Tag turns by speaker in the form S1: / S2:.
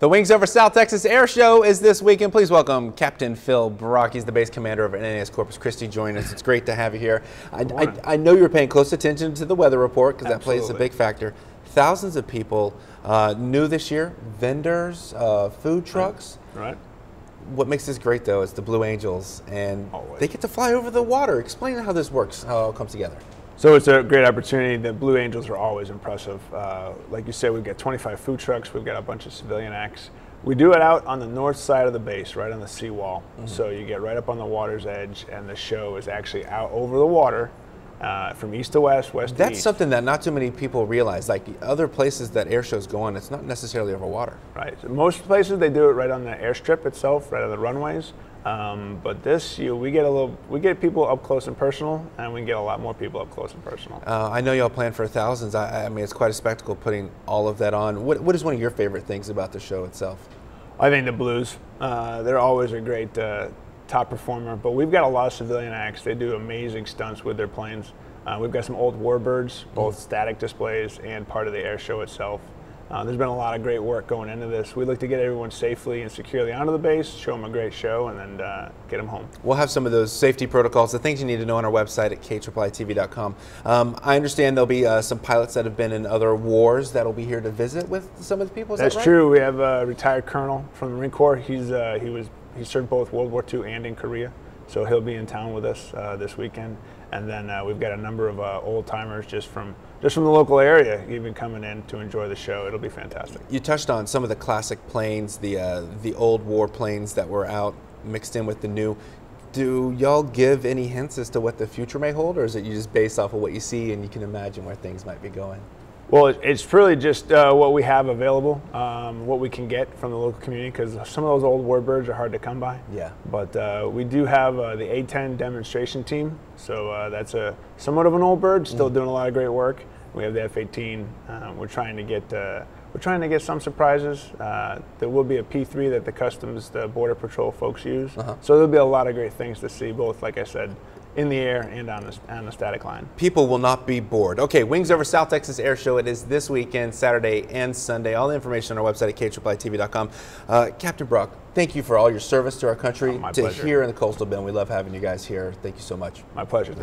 S1: The Wings Over South Texas Air Show is this weekend. Please welcome Captain Phil Brock. He's the base commander of NAS Corpus Christi Join us. It's great to have you here. I, I, I know you're paying close attention to the weather report because that plays a big factor. Thousands of people uh, new this year, vendors, uh, food trucks.
S2: Right.
S1: What makes this great though is the Blue Angels, and
S2: Always.
S1: they get to fly over the water. Explain how this works, how it all comes together.
S2: So it's a great opportunity. The Blue Angels are always impressive. Uh, like you said, we've got 25 food trucks. We've got a bunch of civilian acts. We do it out on the north side of the base, right on the seawall. Mm-hmm. So you get right up on the water's edge, and the show is actually out over the water. Uh, from east to west, west
S1: That's
S2: to east.
S1: something that not too many people realize. Like other places that air shows go on, it's not necessarily over water.
S2: Right. So most places they do it right on the airstrip itself, right on the runways. Um, but this, you, we get a little, we get people up close and personal, and we get a lot more people up close and personal.
S1: Uh, I know y'all plan for thousands. I, I, mean, it's quite a spectacle putting all of that on. What, what is one of your favorite things about the show itself?
S2: I think the Blues. Uh, they're always a great uh, top performer, but we've got a lot of civilian acts. They do amazing stunts with their planes. Uh, we've got some old warbirds, both static displays and part of the air show itself. Uh, there's been a lot of great work going into this. We look to get everyone safely and securely onto the base, show them a great show, and then uh, get them home.
S1: We'll have some of those safety protocols, the things you need to know on our website at KIIITV.com. Um, I understand there'll be uh, some pilots that have been in other wars that'll be here to visit with some of the people. Is
S2: That's
S1: that right?
S2: true. We have a retired colonel from the Marine Corps. He's uh, he was he served both World War II and in Korea, so he'll be in town with us uh, this weekend. And then uh, we've got a number of uh, old timers just from just from the local area, even coming in to enjoy the show. It'll be fantastic.
S1: You touched on some of the classic planes, the uh, the old war planes that were out mixed in with the new. Do y'all give any hints as to what the future may hold, or is it you just based off of what you see and you can imagine where things might be going?
S2: Well, it's really just uh, what we have available, um, what we can get from the local community, because some of those old warbirds are hard to come by.
S1: Yeah.
S2: But uh, we do have uh, the A-10 demonstration team, so uh, that's a somewhat of an old bird, still mm-hmm. doing a lot of great work. We have the F-18. Uh, we're trying to get uh, we're trying to get some surprises. there will be a P3 that the Customs, the Border Patrol folks use. Uh-huh. So there'll be a lot of great things to see, both like I said, in the air and on the, on the static line.
S1: People will not be bored. Okay, Wings Over South Texas Air Show. It is this weekend, Saturday and Sunday. All the information on our website at KIIITV.com. Uh, Captain Brock, thank you for all your service to our country,
S2: oh,
S1: to
S2: pleasure.
S1: here in the Coastal Bend. We love having you guys here. Thank you so much.
S2: My pleasure.